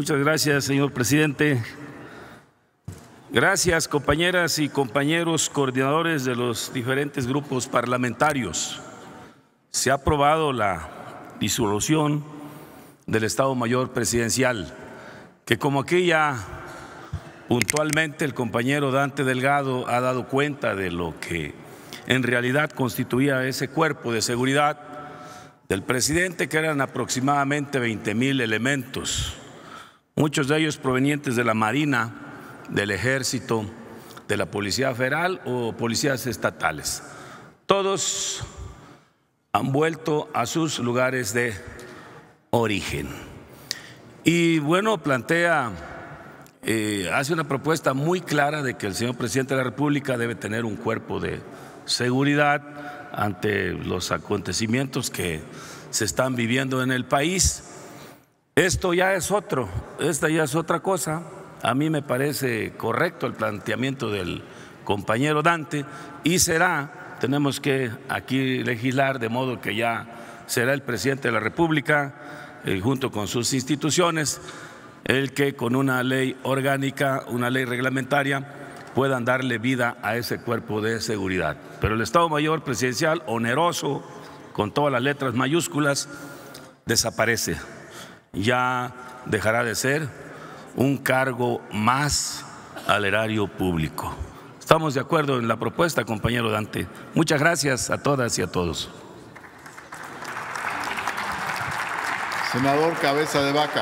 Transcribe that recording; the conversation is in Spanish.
Muchas gracias, señor presidente. Gracias, compañeras y compañeros coordinadores de los diferentes grupos parlamentarios. Se ha aprobado la disolución del Estado Mayor Presidencial, que como aquí ya puntualmente el compañero Dante Delgado ha dado cuenta de lo que en realidad constituía ese cuerpo de seguridad del presidente, que eran aproximadamente 20 mil elementos muchos de ellos provenientes de la Marina, del Ejército, de la Policía Federal o policías estatales. Todos han vuelto a sus lugares de origen. Y bueno, plantea, eh, hace una propuesta muy clara de que el señor presidente de la República debe tener un cuerpo de seguridad ante los acontecimientos que se están viviendo en el país esto ya es otro, esta ya es otra cosa. A mí me parece correcto el planteamiento del compañero Dante y será, tenemos que aquí legislar de modo que ya será el presidente de la República, eh, junto con sus instituciones, el que con una ley orgánica, una ley reglamentaria, puedan darle vida a ese cuerpo de seguridad. Pero el Estado Mayor Presidencial, oneroso, con todas las letras mayúsculas, desaparece ya dejará de ser un cargo más al erario público. Estamos de acuerdo en la propuesta, compañero Dante. Muchas gracias a todas y a todos. Senador Cabeza de Vaca.